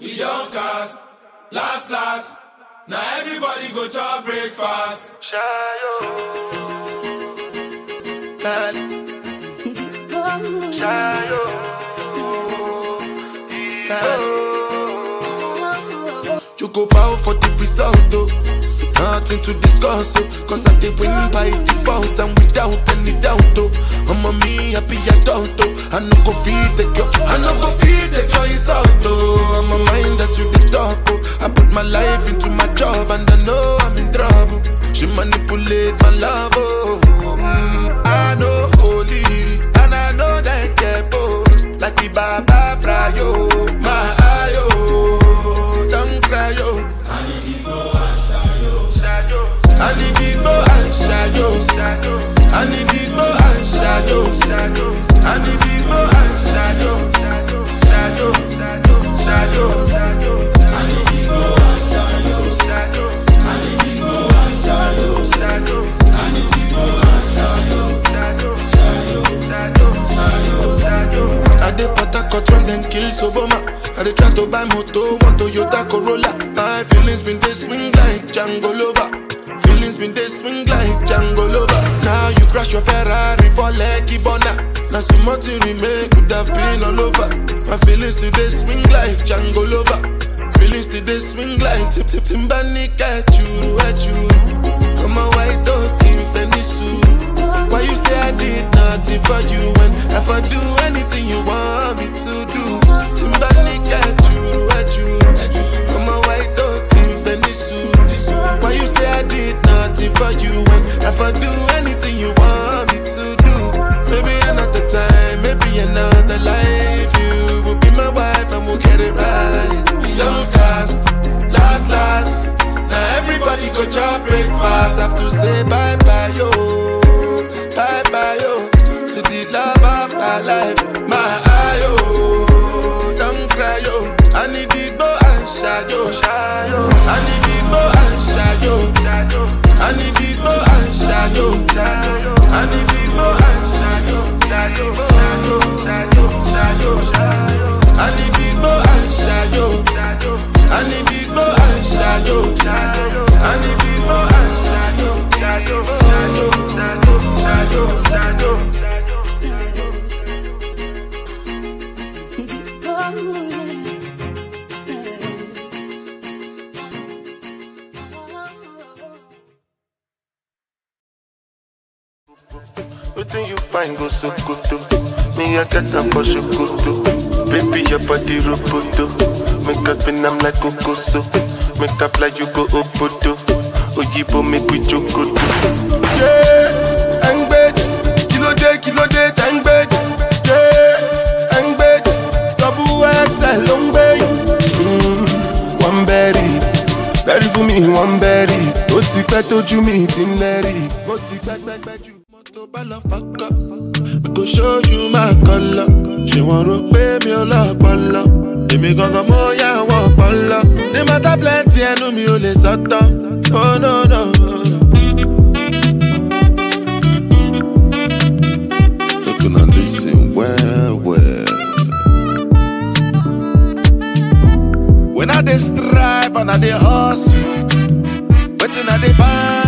e don cast last last na everybody go chop breakfast. shayo You go bow for the result, oh. Nothing to discuss, oh. Cause I did win by default and without any doubt, oh. I'm a me happy adult, oh. I no go feed the girl, I no go feed the girl insult, oh. My life into my job and I know I'm in trouble. She manipulate my love, oh. Mm, I know holy, and I know that both. Like the Baba Frayo, Dem kill Soboma. I dey try to buy moto, one Toyota Corolla. My feelings been dey swing like Jangolova. Feelings been dey swing like Jangolova. Now you crash your Ferrari for Lekki Burna. Now some more to remain could have been all over. My feelings today swing like Jangolova. Feelings today swing like Tip Tip Timbani at you, at you. For you when if I do anything you want me to do? Maybe another time, maybe another life. You will be my wife and we'll get it right. Don't cast, last, last. Now everybody go chop breakfast. Have to say bye bye, yo. Wetin you find go so good Me I get am for Sokoto. Baby your body roboto Make us spin am like Kokoso Make up like you go Obodo Oyibo make we jokoto Yeah, Engbeji Kílódé kílódé tẹ́ ń gbèjì bẹ́rì fún mi wọ́n bẹ̀rì. Ó ti pẹ́ tójú mi ti ń lẹ́rì. Ó ti pẹ́ pẹ́ pẹ́ jù. Mọ́tò bá lọ fọ́kọ́. Kò ṣojú máa kọ́ lọ. Ṣé wọ́n rò pé mi ò lọ́pọlọ èmi gangan mo yá wọn ọpọlọ ní mọ́tà plenty ẹnu mi ò lè sọ́tọ̀. Oh no no. Looking and listen well well. I dey strive and I dey hustle, wetin I dey find